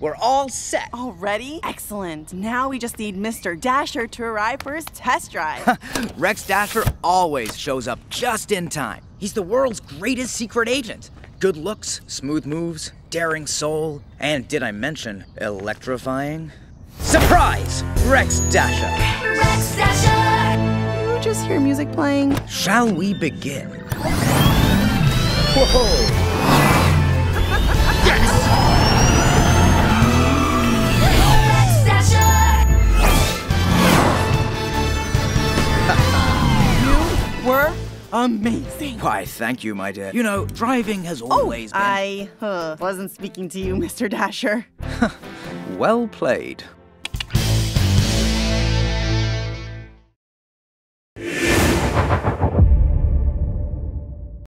We're all set. Already? Excellent. Now we just need Mr. Dasher to arrive for his test drive. Rex Dasher always shows up just in time. He's the world's greatest secret agent. Good looks, smooth moves, daring soul, and did I mention electrifying? Surprise! Rex Dasher! Rex Dasher! you just hear music playing? Shall we begin? Whoa! We're amazing. Why, thank you, my dear. You know, driving has Oh, always been I uh, wasn't speaking to you, Mr. Dasher. well played.